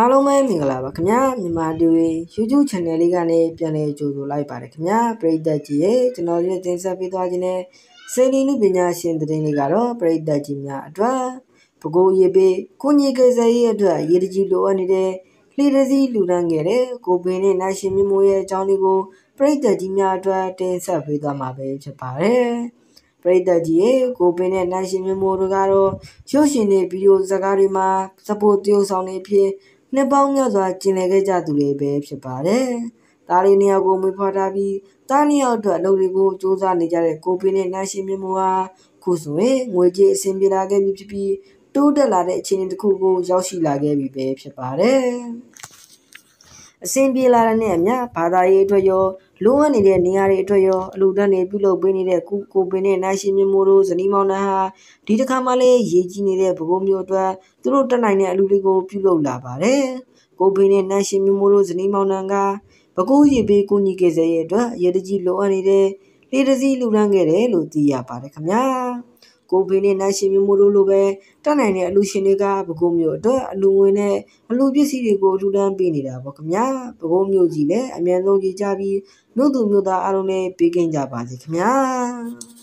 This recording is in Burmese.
အားလုံးပဲမင်္ဂလာပါခင်ဗျာမြန်မာ TV YouTube Channel လေးကနေပြန်လည်ကြိုဆိုလိုက်ပါတယ်ခင်ဗျာပရိသတ်ကြီးရေကျွန်တော်တို့တင်ဆက်ပေးသွားခြင်းနဲ့စေတီနုပညာရှင်တဲ့လေးကတော့ပရိသတ်ကြီးများအတွက်ပကိုးရေးပေးကုညီကေစရေးအတွက်ရည်တကြီးလိုအပ်နေတဲ့လှီတစည်းလူတန်းခဲ့တဲ့ကိုပင်နဲ့နိုင်ရှင်မြမိုးရဲ့အကြောင်းလေးကိုပရိသတ်ကြီးများအတွက်တင်ဆက်ပေးသွားမှာပဲဖြစ်ပါတယ်ပရိသတ်ကြီးရေကိုပင်နဲ့နိုင်ရှင်မြမိုးတို့ကတော့ရုပ်ရှင်တွေဗီဒီယိုဇာတ်ကားတွေမှာစပိုတယောဆောင်တွေဖြစ် နှစ်ပေါင်းများစွာကျင်လည်ခဲ့ကြသူတွေပဲဖြစ်ပါတယ်။သားလေးနှစ်ယောက်ကိုမွေးဖွားထားပြီးသားနှစ်ယောက်အတွက်အလုပ်တွေကိုစူးစမ်းနေကြတဲ့ကိုပင်းနဲ့နိုင်ရှင်မြင့်မိုးဟာခုဆိုရင်ငွေကြေးအဆင်ပြေလာခဲ့ပြီဖြစ်ပြီးတိုးတက်လာတဲ့အခြေအနေတစ်ခုကိုရောက်ရှိလာခဲ့ပြီပဲဖြစ်ပါတယ်။အဆင်ပြေလာတဲ့နဲ့အမျှဘာသာရေးအတွက်ရော လိုအပ်နေတဲ့နေရာတွေအတွက်ရောအလူတန်းတွေပြုလုပ်ပေးနေတဲ့ကုကိုပင်နဲ့နိုင်ရှင်မြမိုးတို့ဇနီးမောင်နှံဟာဒီတစ်ခါမှလည်းရည်ကြီးနေတဲ့ဘဘုံမျိုးအတွက်သူတို့တက်နိုင်တဲ့အလူတွေကိုပြုလုပ်လာပါတယ်။ကိုပင်နဲ့နိုင်ရှင်မြမိုးတို့ဇနီးမောင်နှံကဘကူရည်ပေးကူညီခဲ့စေရဲ့အတွက်ရည်တကြီးလိုအပ်နေတဲ့လေတစည်းလူရန်ခဲ့တယ်လို့သိရပါတယ်ခင်ဗျာ။ ကိုဗီနဲ့နိုင်ရှင်မျိုးမို့လို့ပဲတက်နိုင်တဲ့အလူရှင်တွေကပဲခူးမျိုးအတွက်အလူဝင်နဲ့အလူပစ္စည်းတွေကိုထူထမ်းပေးနေတာပေါ့ခင်ဗျာပဲခူးမျိုးကြီးလည်းအမြန်ဆုံးကြီးကြပြီးမြို့သူမြို့သားအားလုံးလည်းပေးကင်းကြပါစေခင်ဗျာ